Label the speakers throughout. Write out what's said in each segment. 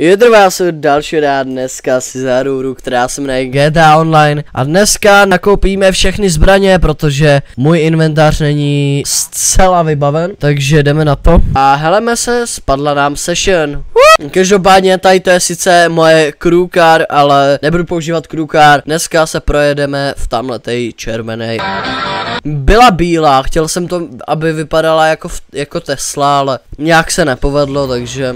Speaker 1: Já jsem další rád dneska si za hru, která se jmenuje GTA Online a dneska nakoupíme všechny zbraně, protože můj inventář není zcela vybaven, takže jdeme na to. A heleme se, spadla nám session. Každopádně tady to je sice moje car, ale nebudu používat car. Dneska se projedeme v tamhletej červenej. Byla bílá, chtěl jsem to, aby vypadala jako, v, jako Tesla, ale nějak se nepovedlo, takže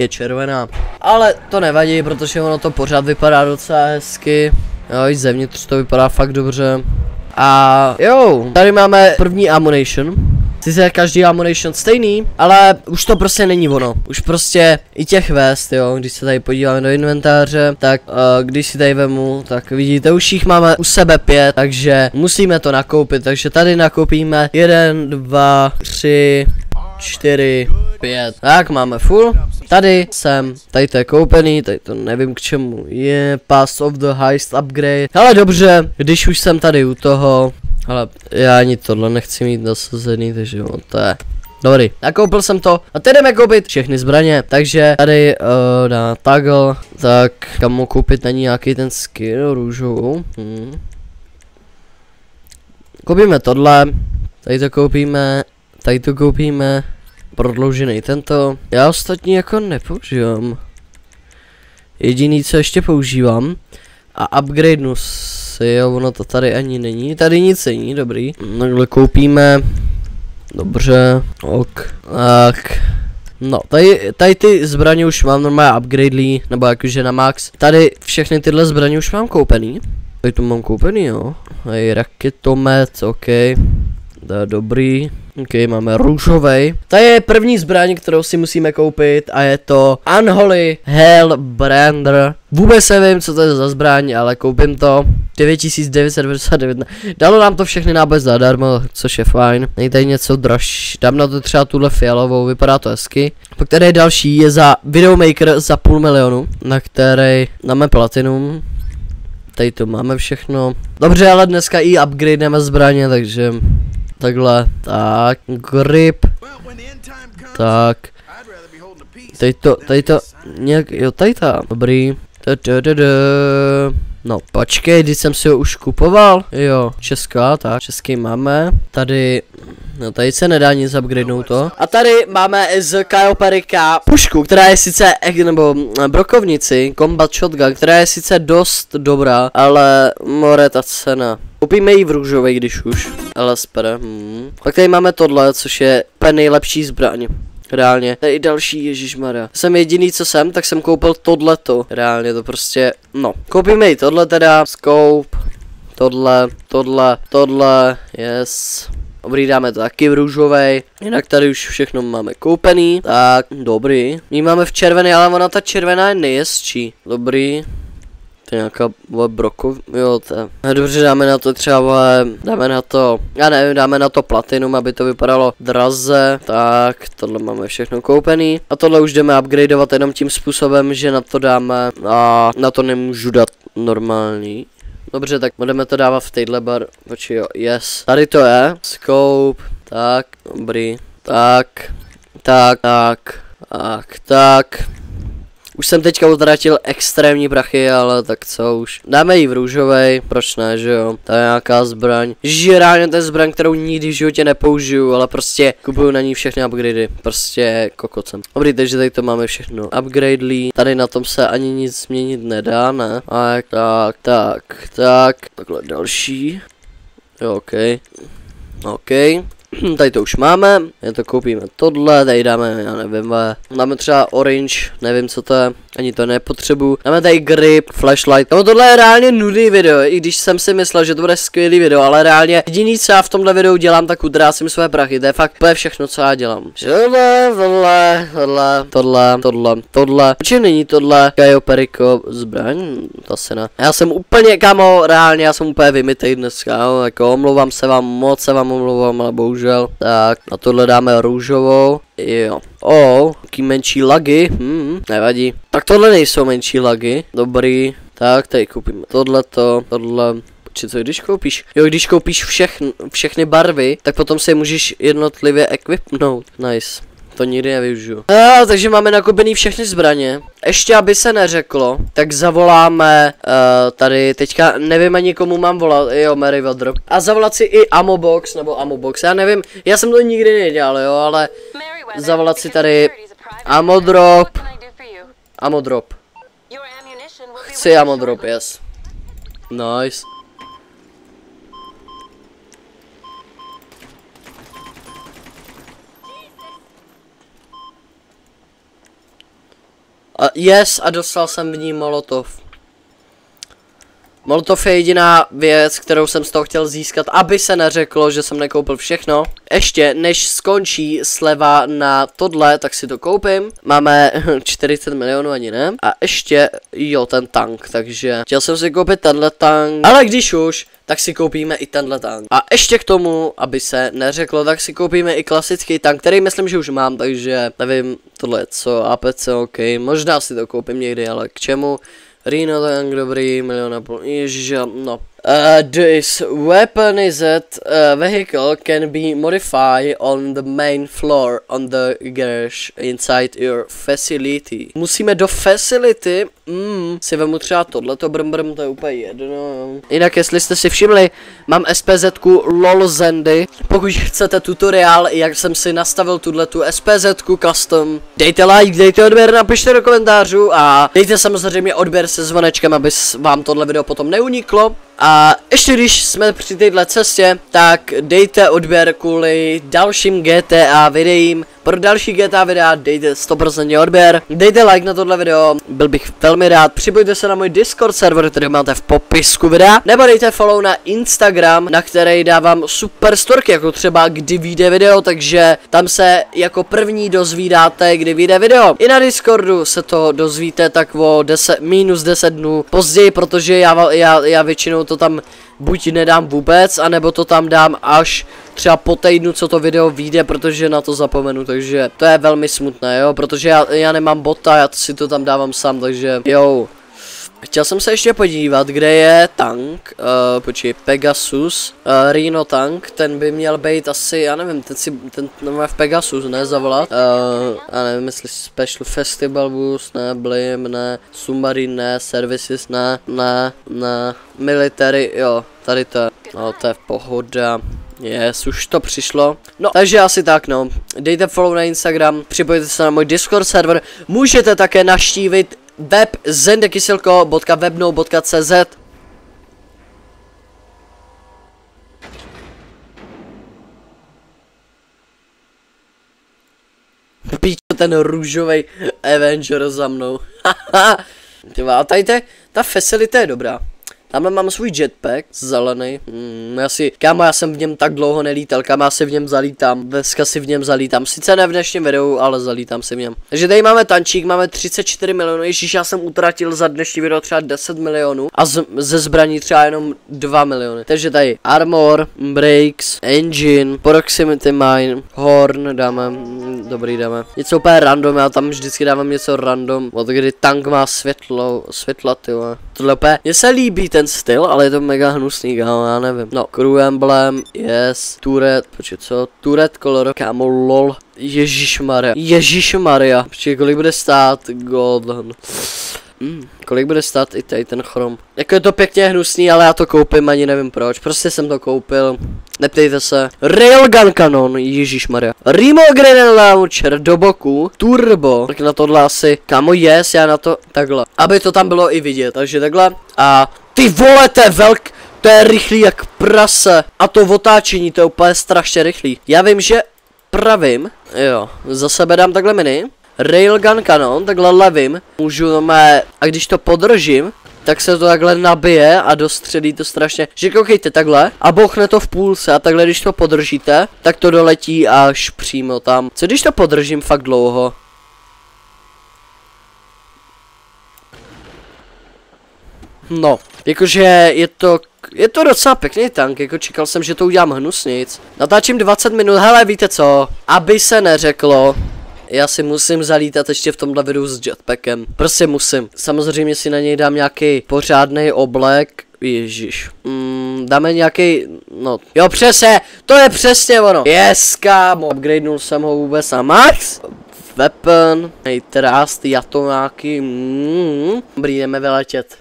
Speaker 1: je červená. Ale to nevadí, protože ono to pořád vypadá docela hezky. Jo, i zevnitř to vypadá fakt dobře. A jo, tady máme první ammunition. Sice každý ammunition stejný, ale už to prostě není ono. Už prostě i těch vest, jo, když se tady podíváme do inventáře, tak uh, když si tady vemu, tak vidíte, už jich máme u sebe pět, takže musíme to nakoupit, takže tady nakoupíme jeden, dva, tři, čtyři, pět. Tak, máme full. Tady jsem, tady to je koupený, tady to nevím k čemu je, pass of the heist upgrade. Ale dobře, když už jsem tady u toho, ale já ani tohle nechci mít nasazený, takže jo, to je Dobrý, nakoupil jsem to a teď jdeme koupit všechny zbraně, takže tady uh, na toggle, tak kam mu koupit není nějaký ten skin růžovou. Hmm. Koupíme tohle, tady to koupíme, tady to koupíme, prodloužený tento. Já ostatní jako nepoužívám. Jediný, co ještě používám a upgradenu si, jo, ono to tady ani není, tady nic není, dobrý. Takhle koupíme, dobře, ok, tak. No, tady, tady ty zbraně už mám normálně upgradelý, nebo jakože na max. Tady všechny tyhle zbraně už mám koupený. Tady to mám koupený, jo. Tady raketomet, ok. To je dobrý. Ok, máme růžovej. To je první zbraň, kterou si musíme koupit a je to Unholy Hellbrander. Vůbec nevím, co to je za zbraň, ale koupím to. 9999. Dalo nám to všechny náboje zadarmo, což je fajn. Tady něco draž. Dám na to třeba tuhle fialovou, vypadá to hezky. Po které další je za Videomaker za půl milionu, na který dáme platinum. Tady to máme všechno. Dobře, ale dneska i upgradeneme zbraně, takže Takhle, tak, grip. Tak. Tady to, tady to, nějak, jo, tady ta, dobrý. No, počkej, když jsem si ho už kupoval. Jo, česká, tak, český máme. Tady, no tady se nedá nic upgradenout to. A tady máme z Kajoperika pušku, která je sice, nebo brokovnici, combat shotgun, která je sice dost dobrá, ale more ta cena. Koupíme ji v růžové, když už. LSPR. Hmm. Pak tady máme tohle, což je úplně nejlepší zbraň. Reálně. Tady další, ježišmarja. Jsem jediný, co jsem, tak jsem koupil tohleto. Reálně to prostě, no. Koupíme i tohle teda, scope, tohle, tohle, tohle, yes. Dobrý, dáme to taky v růžovej. Jinak tady už všechno máme koupený. Tak, dobrý. My máme v červený, ale ona ta červená je nejezčí. Dobrý. To je nějaká vole, brokov, jo to je. Dobře, dáme na to třeba vole, dáme na to, já nevím, dáme na to platinum, aby to vypadalo draze, tak, tohle máme všechno koupený. A tohle už jdeme upgradeovat jenom tím způsobem, že na to dáme, a na to nemůžu dát normální. Dobře, tak budeme to dávat v téhle bar, počkej jo, yes. Tady to je, scope, tak, dobrý, tak, tak, tak, tak, tak. Už jsem teďka utratil extrémní prachy, ale tak co už. Dáme ji v růžovej, proč ne, že jo? To je nějaká zbraň. Že reálně to je zbraň, kterou nikdy v životě nepoužiju, ale prostě kupuju na ní všechny upgradey. Prostě kokocem. Dobrý, takže tady to máme všechno upgradelí. Tady na tom se ani nic změnit nedá, ne? Tak, tak, tak, tak. Takhle další. Jo, ok. OK. tady to už máme, jen to koupíme tohle, tady dáme, já nevím, dáme třeba orange, nevím co to je, ani to nepotřebuju. Dáme tady grip, flashlight, no tohle je reálně nudný video, i když jsem si myslel, že to bude skvělý video, ale reálně jediný co já v tomhle videu dělám, tak utrácím své prachy, to je fakt, je všechno co já dělám. Tohle, tohle, tohle, tohle, tohle, tohle, proč není tohle Kajo Perico zbraň, to se ne. Já jsem úplně, kamo, reálně, já jsem úplně vymitej dneska, jo, jako omlouvám se vám, moc se vám omlouvám, ale bohužel bohužel. Tak, na tohle dáme růžovou. Jo. O, jaký menší lagy. Hmm, nevadí. Tak tohle nejsou menší lagy. Dobrý. Tak, tady koupíme tohleto, tohle. Či co, když koupíš? Jo, když koupíš všechn, všechny barvy, tak potom si je můžeš jednotlivě equipnout. Nice. To nikdy nevyužiju. A, takže máme nakoupený všechny zbraně. Ještě aby se neřeklo, tak zavoláme uh, tady teďka nevím ani komu mám volat, jo, Mary Wadrop. A zavolat si i Ammo Box nebo Ammo Box, já nevím, já jsem to nikdy nedělal, jo, ale zavolat si tady Ammo Drop. Ammo Drop. Chci Ammo Drop, yes. Nice. A yes, a dostal jsem v ní molotov. Molotov je jediná věc, kterou jsem z toho chtěl získat, aby se neřeklo, že jsem nekoupil všechno. Ještě, než skončí sleva na tohle, tak si to koupím. Máme 40 milionů ani ne. A ještě, jo, ten tank, takže chtěl jsem si koupit tenhle tank. Ale když už, tak si koupíme i tenhle tank. A ještě k tomu, aby se neřeklo, tak si koupíme i klasický tank, který myslím, že už mám, takže nevím, tohle co, APC, ok, možná si to koupím někdy, ale k čemu? Rino tank, dobrý, milion a půl, ježiš, no. Uh, this weaponized uh, vehicle can be modified on the main floor on the garage inside your facility. Musíme do facility, mm, si vemu třeba tohleto brm brm, to je úplně jedno. Jinak jestli jste si všimli, mám SPZ-ku LOL Zendy. Pokud chcete tutoriál, jak jsem si nastavil tuhle tu SPZ-ku custom, dejte like, dejte odběr, napište do komentářů a dejte samozřejmě odběr se zvonečkem, aby vám tohle video potom neuniklo. A ještě když jsme při této cestě, tak dejte odběr kvůli dalším GTA videím. Pro další GTA videa dejte 100% odběr, dejte like na tohle video, byl bych velmi rád, připojte se na můj Discord server, který máte v popisku videa, nebo dejte follow na Instagram, na který dávám super storky, jako třeba kdy vyjde video, takže tam se jako první dozvídáte, kdy vyjde video. I na Discordu se to dozvíte tak o 10, minus 10 dnů později, protože já, já, já většinou to tam buď nedám vůbec, anebo to tam dám až třeba po týdnu, co to video vyjde, protože na to zapomenu, takže to je velmi smutné, jo, protože já, já nemám bota, já si to tam dávám sám, takže jo. Chtěl jsem se ještě podívat, kde je tank, uh, počkej, Pegasus, uh, Rhino tank, ten by měl být asi, já nevím, ten si, ten, má v Pegasus, ne, zavolat, uh, já nevím, jestli Special Festival Bus, ne, Blim, ne, Submarine, ne, Services, ne, ne, ne, Military, jo, tady to je, no, to je pohoda. Yes, už to přišlo. No, takže asi tak no. Dejte follow na Instagram, připojte se na můj Discord server. Můžete také naštívit web zendekysilko.webno.cz Píčo ten růžový Avenger za mnou. Tyva, a tady ta facilita je dobrá. Tamhle mám svůj jetpack, zelený. Hmm, já si, kámo, já jsem v něm tak dlouho nelítal, kam já si v něm zalítám. Dneska si v něm zalítám. Sice ne v dnešním videu, ale zalítám si v něm. Takže tady máme tančík, máme 34 milionů. Ježíš, já jsem utratil za dnešní video třeba 10 milionů. A z, ze zbraní třeba jenom 2 miliony. Takže tady armor, brakes, engine, proximity mine, horn dáme. Dobrý dáme. Něco úplně random, já tam vždycky dávám něco random. Od kdy tank má světlo, světla, ty Tohle úplně, mně se líbí ten styl, ale je to mega hnusný, kámo, já nevím. No, crew emblem, yes, turet, počkej, co? Turet color, kámo, lol. Ježíš Maria, Ježíš Maria. Počkej, kolik bude stát? Golden. Mm, kolik bude stát i tady ten chrom? Jako je to pěkně hnusný, ale já to koupím, ani nevím proč. Prostě jsem to koupil. Neptejte se. Railgun Cannon, Ježíš Maria. Remo Grenade Launcher do boku. Turbo. Tak na tohle asi. Kamo, yes, já na to takhle. Aby to tam bylo i vidět, takže takhle. A ty vole, to je velk... To je rychlý jak prase. A to otáčení, to je úplně strašně rychlý. Já vím, že pravím, jo, za sebe dám takhle mini. Railgun Cannon, takhle levým, můžu mé, a když to podržím, tak se to takhle nabije a dostředí to strašně. Že koukejte takhle a bouchne to v půlce a takhle když to podržíte, tak to doletí až přímo tam. Co když to podržím fakt dlouho? No, jakože je to, je to docela pěkný tank, jako čekal jsem, že to udělám hnusnic. Natáčím 20 minut, hele víte co, aby se neřeklo, já si musím zalítat ještě v tomhle videu s jetpackem. Prostě musím. Samozřejmě si na něj dám nějaký pořádný oblek, Ježíš. Mm, dáme nějaký, no, jo přesně, to je přesně ono. Yes, kámo, upgradenul jsem ho vůbec na max. Weapon, hej, trast, jatonáky, mm, dobrý, jdeme vyletět.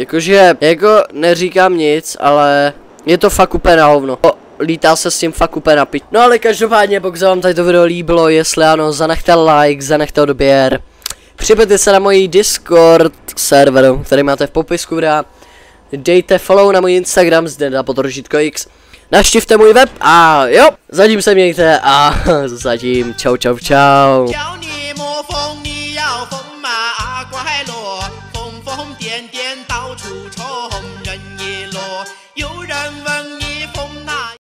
Speaker 1: Jakože, jako neříkám nic, ale je to fakt úplně na hovno. O, lítá se s tím fakt úplně na piť. No ale každopádně, pokud se vám tady to video líbilo, jestli ano, zanechte like, zanechte odběr. Připojte se na můj Discord server, který máte v popisku videa. Dejte follow na můj Instagram zde na podrožitko X. Naštivte můj web a jo, zatím se mějte a zatím čau čau čau.